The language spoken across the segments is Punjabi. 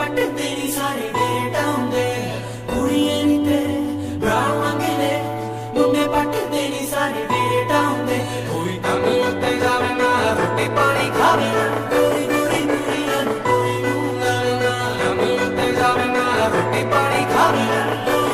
ਪੱਟ ਤੇਰੀ ਸਾਰੇ ਡੇਟ ਆਉਂਦੇ। ਕੁੜੀਆਂ ਨਹੀਂ ਤੇਰੇ ਬਰਾਉ ਮੰਗਦੇ। ਮੁੰਡੇ ਪੱਟ ਤੇਰੀ ਸਾਰੇ ਡੇਟ ਆਉਂਦੇ। ਕੋਈ ਕੰਮ ਉੱਤੇ ਜਾਵੇ ਨਾ, ਰੋਟੀ ਪਾਣੀ ਖਾਵੇ ਨਾ। ਕੋਈ ਦੂਰੀ ਦੂਰੀਆਂ ਕੋਈ ਨੂੰ ਨਾ ਨਾ ਕੰਮ ਉੱਤੇ ਜਾਵੇ ਨਾ, ਰੋਟੀ ਪਾਣੀ ਖਾਵੇ ਨਾ।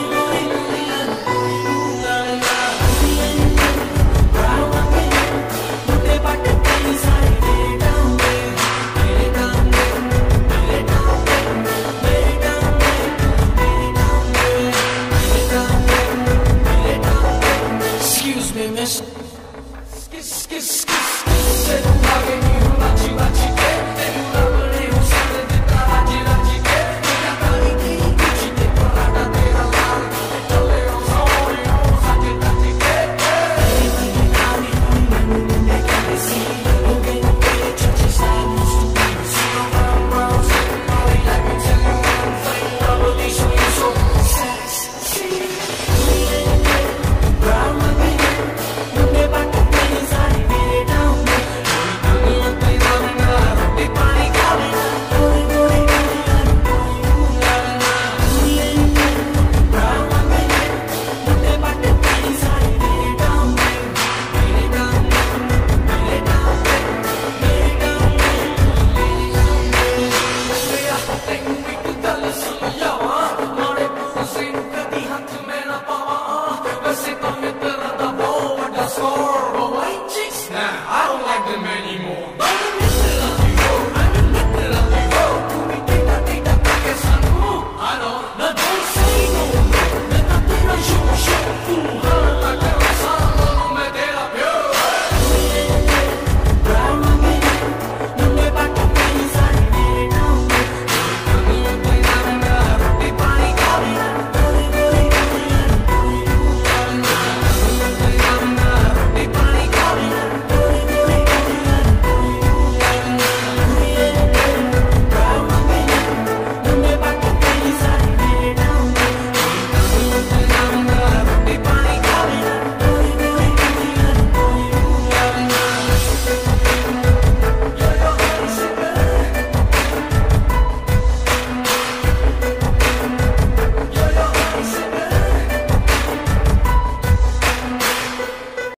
Skis, Skis, skis, skis, skis, Them anymore.